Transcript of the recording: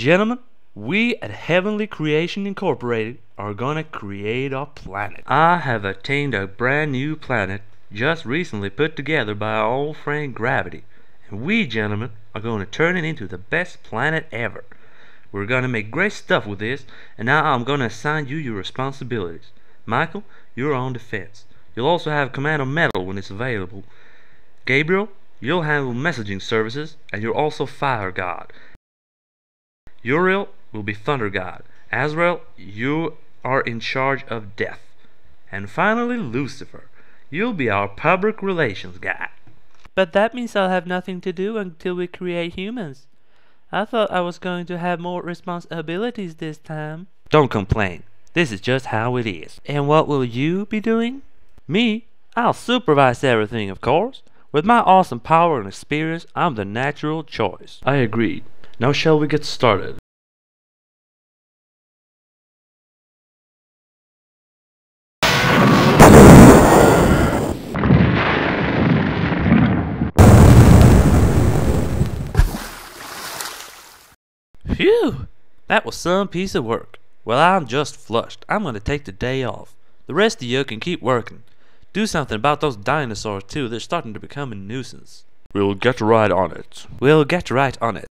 Gentlemen, we at Heavenly Creation Incorporated are gonna create a planet. I have attained a brand new planet just recently put together by our old friend Gravity. And we, gentlemen, are to turn it into the best planet ever. We're to make great stuff with this, and now I'm to assign you your responsibilities. Michael, you're on defense. You'll also have command of metal when it's available. Gabriel, you'll handle messaging services, and you're also fire god. Uriel will be thunder god. Azrael, you are in charge of death. And finally, Lucifer, you'll be our public relations guy. But that means I'll have nothing to do until we create humans. I thought I was going to have more responsibilities this time. Don't complain. This is just how it is. And what will you be doing? Me? I'll supervise everything, of course. With my awesome power and experience, I'm the natural choice. I agree. Now shall we get started? Phew! That was some piece of work. Well, I'm just flushed. I'm gonna take the day off. The rest of you can keep working. Do something about those dinosaurs, too. They're starting to become a nuisance. We'll get right on it. We'll get right on it.